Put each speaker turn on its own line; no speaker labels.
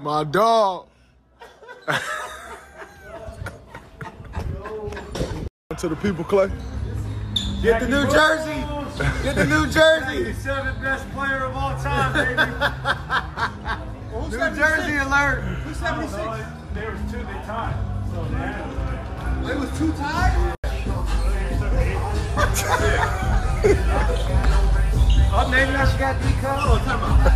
My dog. to the people, Klay.
Get the New Jersey. Get the New Jersey.
Seventh best player of all time, baby.
New Jersey alert.
Who's 76?
there was two they tied. So they
It was two tied?
Oh, maybe I should got decode. Oh,